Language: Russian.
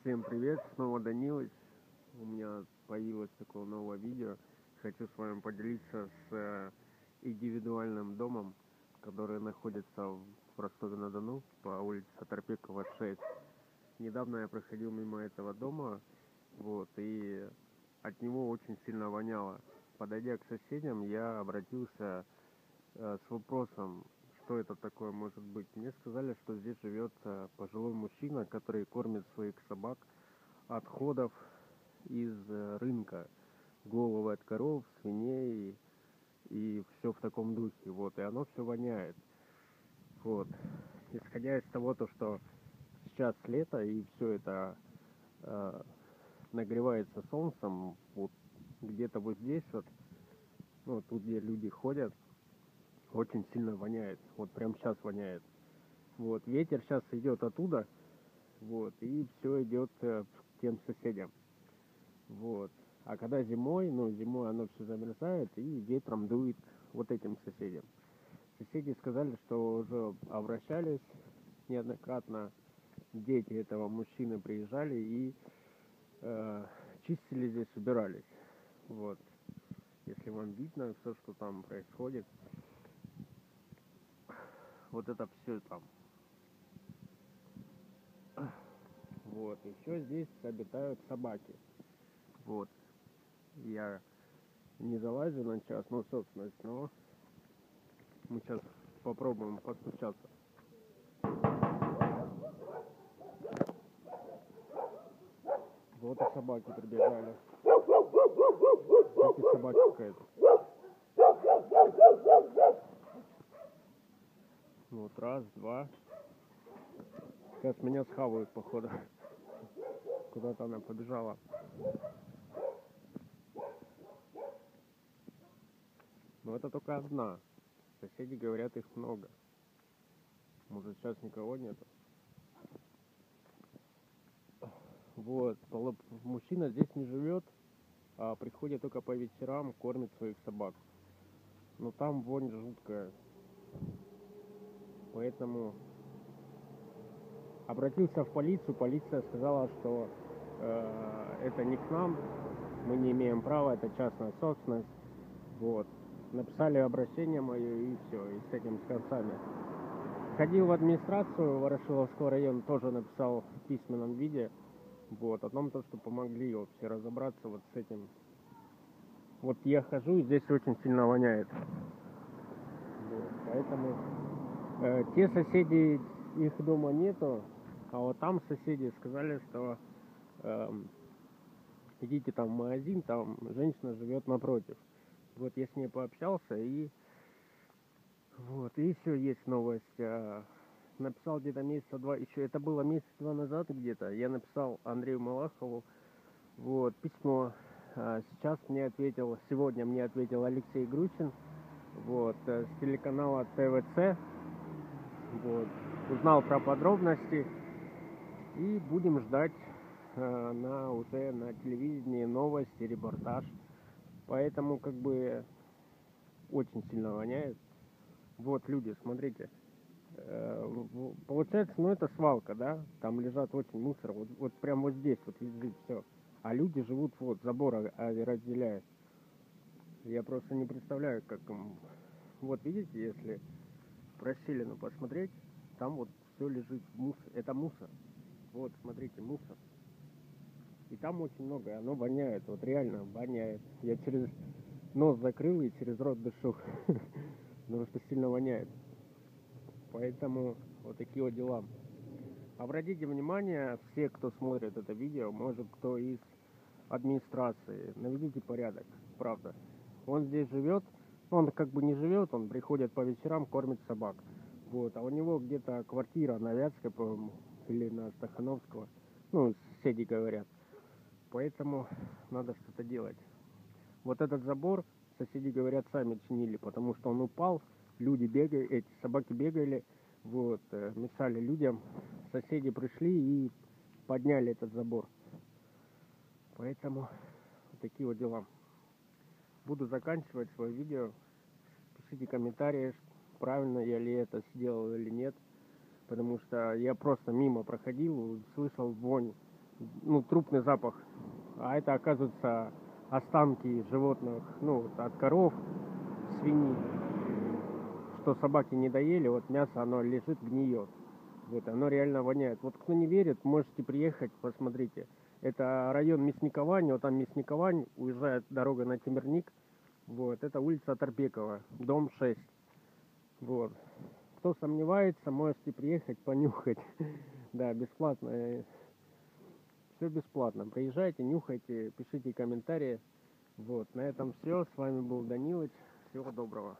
Всем привет, снова Данилыч. У меня появилось такое новое видео. Хочу с вами поделиться с э, индивидуальным домом, который находится в Ростове-на-Дону по улице Сатарпекова 6. Недавно я проходил мимо этого дома, вот, и от него очень сильно воняло. Подойдя к соседям, я обратился э, с вопросом, что это такое может быть. Мне сказали, что здесь живет э, пожилой мужчина, который кормит своих собак отходов из э, рынка. Головы от коров, свиней и все в таком духе. Вот, и оно все воняет. Вот. Исходя из того, то, что сейчас лето и все это э, нагревается солнцем, вот где-то вот здесь вот, ну, тут где люди ходят, очень сильно воняет. Вот прям сейчас воняет. Вот, ветер сейчас идет оттуда, вот, и все идет э, к тем соседям. Вот. А когда зимой, ну, зимой оно все замерзает и ветром дует вот этим соседям. Соседи сказали, что уже обращались неоднократно, дети этого мужчины приезжали и э, чистили здесь, убирались. Вот. Если вам видно все, что там происходит вот это все там. Вот, еще здесь обитают собаки. Вот. Я не залазю на частную собственность, но мы сейчас попробуем подключаться. Вот и собаки прибежали. Эти собаки какая-то. Вот, раз, два. Сейчас меня схавают, походу. Куда-то она побежала. Но это только одна. Соседи говорят, их много. Может, сейчас никого нету. Вот. Мужчина здесь не живет, а приходит только по вечерам, кормит своих собак. Но там вонь жуткая. Поэтому обратился в полицию, полиция сказала, что э, это не к нам, мы не имеем права, это частная собственность. Вот. Написали обращение мое и все, и с этим с концами. Ходил в администрацию Ворошиловского района, тоже написал в письменном виде. Вот, о том, то, что помогли вообще разобраться вот с этим. Вот я хожу, и здесь очень сильно воняет. Вот, поэтому Э, те соседи, их дома нету, а вот там соседи сказали, что э, идите там в магазин, там женщина живет напротив. Вот я с ней пообщался и вот, и все, есть новость. А, написал где-то месяца два, еще это было месяца два назад где-то, я написал Андрею Малахову, вот, письмо. А, сейчас мне ответил, сегодня мне ответил Алексей Гручин, вот, э, с телеканала ТВЦ, вот. Узнал про подробности. И будем ждать э, на уже на телевидении новости, репортаж. Поэтому как бы очень сильно воняет. Вот люди, смотрите. Э, получается, ну это свалка, да? Там лежат очень мусор. Вот, вот прям вот здесь вот лежит все. А люди живут вот, забор разделяет. Я просто не представляю, как им... Вот видите, если просили, ну посмотреть, там вот все лежит мусор. Это мусор. Вот, смотрите, мусор. И там очень много, оно воняет, вот реально воняет. Я через нос закрыл и через рот дышу, потому что сильно воняет. Поэтому вот такие вот дела. Обратите внимание, все, кто смотрит это видео, может кто из администрации, наведите порядок, правда. Он здесь живет, он как бы не живет, он приходит по вечерам, кормит собак. Вот, а у него где-то квартира на Вятской, по-моему, или на Стахановского. Ну, соседи говорят. Поэтому надо что-то делать. Вот этот забор, соседи говорят, сами чинили, потому что он упал, люди бегали, эти собаки бегали, вот, э, мешали людям. Соседи пришли и подняли этот забор. Поэтому вот такие вот дела буду заканчивать свое видео. Пишите комментарии, правильно я ли это сделал или нет. Потому что я просто мимо проходил, слышал вонь. ну, трупный запах. А это, оказывается, останки животных, ну, от коров, свиньи, что собаки не доели, вот мясо, оно лежит, гниет. Вот, оно реально воняет. Вот кто не верит, можете приехать, посмотрите. Это район Мясниковань, вот там Мясниковань, уезжает дорога на Темерник. Вот, это улица Торбекова, дом 6. Вот. Кто сомневается, можете приехать, понюхать. Да, бесплатно. Все бесплатно. Приезжайте, нюхайте, пишите комментарии. Вот, на этом все. С вами был Данилыч. Всего доброго.